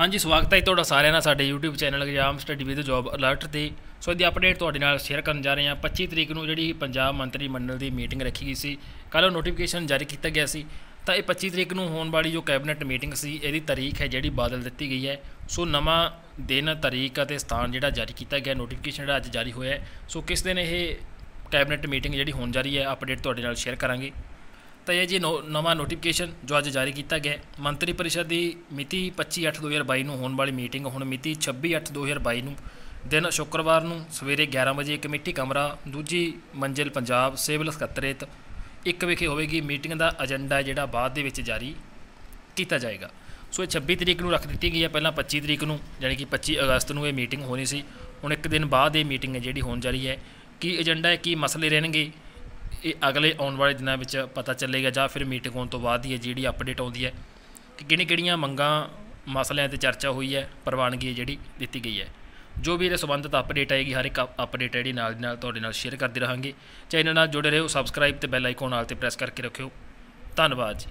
ਹਾਂਜੀ, ਸਵਾਗਤ ਹੈ ਜੀ ਤੁਹਾਡਾ ਸਾਰਿਆਂ ਦਾ ਸਾਡੇ YouTube channel exam study with job alert ਤੇ। ਸੋ ਇਹਦੀ ਅਪਡੇਟ ਤੁਹਾਡੇ ਨਾਲ ਸ਼ੇਅਰ ਕਰਨ ਜਾ ਰਹੇ ਹਾਂ। 25 ਤਰੀਕ ਨੂੰ ਜਿਹੜੀ ਪੰਜਾਬ ਮੰਤਰੀ ਮੰਡਲ ਦੀ ਮੀਟਿੰਗ ਰੱਖੀ ਗਈ ਸੀ, ਕੱਲ੍ਹ ਨੋਟੀਫਿਕੇਸ਼ਨ ਜਾਰੀ ਕੀਤਾ ਗਿਆ ਸੀ। ਤਾਂ ਇਹ 25 ਤਰੀਕ ਨੂੰ ਹੋਣ ਵਾਲੀ ਜੋ ਕੈਬਨਿਟ ਮੀਟਿੰਗ ਸੀ, ਇਹਦੀ ਤਾਰੀਖ ਹੈ ਜਿਹੜੀ ਬਦਲ ਦਿੱਤੀ ਗਈ ਹੈ। ਸੋ ਨਵਾਂ ਦਿਨ, ਤਾਰੀਖ ਅਤੇ ਸਥਾਨ ਜਿਹੜਾ ਜਾਰੀ ਕੀਤਾ ਗਿਆ ਨੋਟੀਫਿਕੇਸ਼ਨ ਜਿਹੜਾ ਅੱਜ ਜਾਰੀ ਹੋਇਆ ਸੋ ਕਿਸ ਦਿਨ ਇਹ ਕੈਬਨਿਟ ਮੀਟਿੰਗ ਜਿਹੜੀ ਹੋਣ ਜਾ ਰਹੀ ਹੈ ਅਪਡੇਟ ਤੁਹਾਡੇ ਨਾਲ ਸ਼ੇਅਰ ਕਰਾਂਗੇ। ਤਾਂ ਇਹ ਜੀ ਨੋ- ਨਵਾਂ ਨੋਟੀਫਿਕੇਸ਼ਨ ਜੋ ਅੱਜ ਜਾਰੀ ਕੀਤਾ ਗਿਆ ਮੰਤਰੀ ਪਰਿਸ਼ਦ ਦੀ ਮਿਤੀ 25/8/2022 ਨੂੰ ਹੋਣ ਵਾਲੀ ਮੀਟਿੰਗ, ਹੁਣ ਮਿਤੀ 26/8/2022 ਨੂੰ। ਦਿਨ ਸ਼ੁੱਕਰਵਾਰ ਨੂੰ ਸਵੇਰੇ 11 ਵਜੇ ਕਮੇਟੀ ਕਮਰਾ, ਦੂਜੀ ਮੰਜ਼ਿਲ ਪੰਜਾਬ, ਸਿਵਲ ਸਕੱਤਰੇਤ, ਇੱਕ ਵਿਖੇ ਹੋਵੇਗੀ ਮੀਟਿੰਗ ਦਾ ਏਜੰਡਾ ਜਿਹੜਾ ਬਾਅਦ ਦੇ ਵਿੱਚ ਜਾਰੀ ਕੀਤਾ ਜਾਏਗਾ। ਸੋ ਇਹ 26 ਤਰੀਕ ਨੂੰ ਰੱਖ ਦਿੱਤੀ ਗਈ ਹੈ, ਪਹਿਲਾਂ 25 ਤਰੀਕ ਨੂੰ ਯਾਨੀ ਕਿ 25 ਅਗਸਤ ਨੂੰ ਇਹ ਮੀਟਿੰਗ ਹੋਣੀ ਸੀ। ਹੁਣ ਇੱਕ ਦਿਨ ਬਾਅਦ ਇਹ ਮੀਟਿੰਗ ਹੈ ਜਿਹੜੀ ਹੋਣ ਜਾ ਰਹੀ ਹੈ। ਕੀ ਏਜੰਡਾ ਹੈ, ਕੀ ਮਸਲੇ ਰਹਿਣਗੇ ਇਹ ਅਗਲੇ ਆਉਣ ਵਾਲੇ ਦਿਨਾਂ ਵਿੱਚ ਪਤਾ ਚੱਲੇਗਾ ਜਾਂ ਫਿਰ ਮੀਟਿੰਗ ਹੋਣ ਤੋਂ ਬਾਅਦ ਹੀ ਹੈ ਜਿਹੜੀ ਅਪਡੇਟ ਆਉਂਦੀ ਹੈ ਕਿ ਕਿਹੜੀਆਂ ਕਿਹੜੀਆਂ ਮੰਗਾਂ, ਮਸਲਿਆਂ ਤੇ ਚਰਚਾ ਹੋਈ ਹੈ, ਪ੍ਰਵਾਨਗੀ ਹੈ ਜਿਹੜੀ ਦਿੱਤੀ ਗਈ ਹੈ। ਜੋ ਵੀ ਇਹਦੇ ਸੰਬੰਧਿਤ ਅਪਡੇਟ ਆਏਗੀ, ਹਰ ਇੱਕ ਅਪਡੇਟ ਜਿਹੜੀ ਨਾਲ ਦੀ ਨਾਲ ਤੁਹਾਡੇ ਨਾਲ ਸ਼ੇਅਰ ਕਰਦੇ ਰਹਾਂਗੇ। ਚੈਨਲ ਨਾਲ ਜੁੜੇ ਰਹੋ ਸਬਸਕ੍ਰਾਈਬ ਤੇ ਬੈਲ ਆਈਕਨ ਨਾਲ ਤੇ ਪ੍ਰੈਸ ਕਰਕੇ ਰੱਖਿਓ। ਧੰਨਵਾਦ ਜੀ।